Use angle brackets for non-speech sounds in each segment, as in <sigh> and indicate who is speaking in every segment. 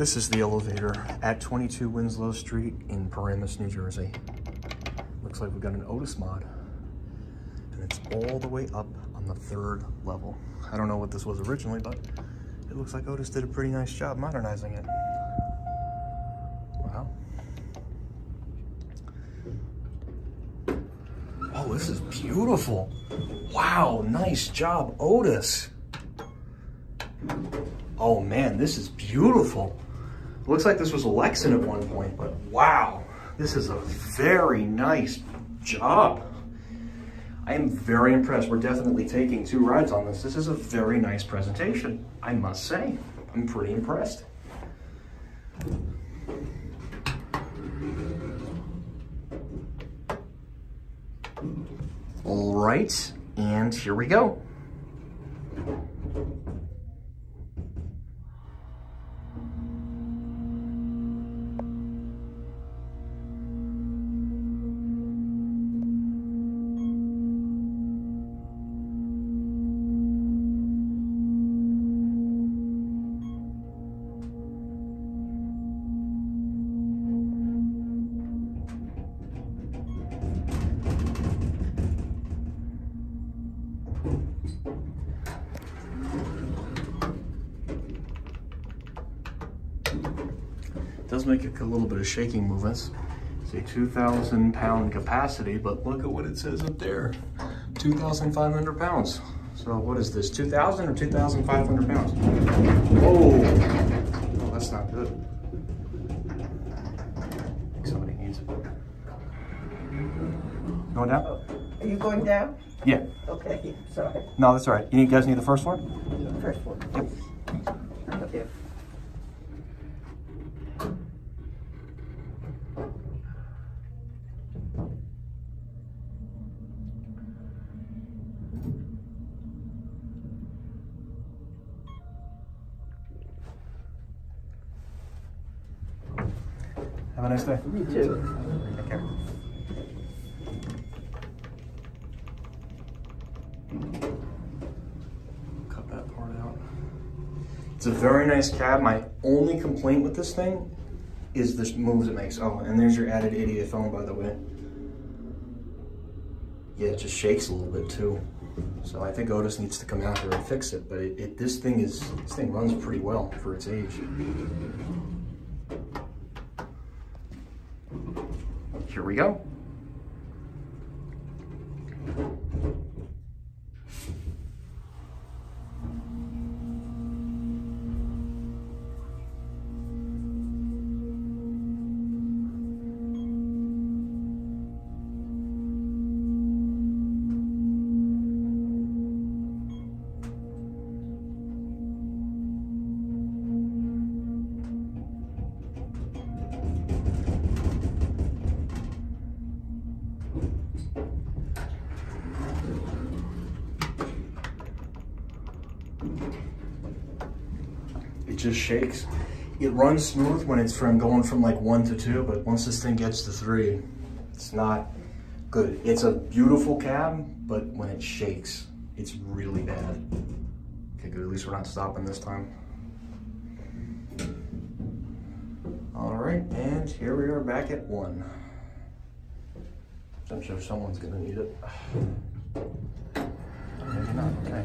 Speaker 1: This is the elevator at 22 Winslow Street in Paramus, New Jersey. Looks like we've got an Otis mod. And it's all the way up on the third level. I don't know what this was originally, but it looks like Otis did a pretty nice job modernizing it. Wow. Oh, this is beautiful. Wow, nice job, Otis. Oh man, this is beautiful. Looks like this was a Lexan at one point, but wow, this is a very nice job. I am very impressed. We're definitely taking two rides on this. This is a very nice presentation, I must say. I'm pretty impressed. All right, and here we go. Does make a little bit of shaking movements. It's a 2,000 pound capacity, but look at what it says up there. 2,500 pounds. So what is this, 2,000 or 2,500 pounds? Whoa, oh, that's not good. Somebody needs it. Going down?
Speaker 2: You going down?
Speaker 1: Yeah.
Speaker 2: Okay, <laughs> sorry.
Speaker 1: No, that's all right. You guys need the first one?
Speaker 2: First one.
Speaker 1: Yep.
Speaker 2: Okay.
Speaker 1: Have a nice day.
Speaker 2: You too.
Speaker 1: It's a very nice cab. My only complaint with this thing is the moves it makes. Oh, and there's your added idiot phone, by the way. Yeah, it just shakes a little bit too. So I think Otis needs to come out here and fix it. But it, it this thing is this thing runs pretty well for its age. Here we go. It just shakes. It runs smooth when it's from going from like one to two, but once this thing gets to three, it's not good. It's a beautiful cab, but when it shakes, it's really bad. Okay, good, at least we're not stopping this time. All right, and here we are back at one. I'm sure someone's gonna need it. Maybe not, okay.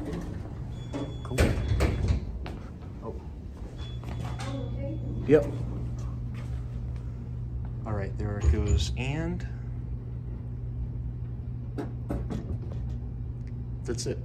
Speaker 1: Cool. Oh. Yep. All right, there it goes, and that's it.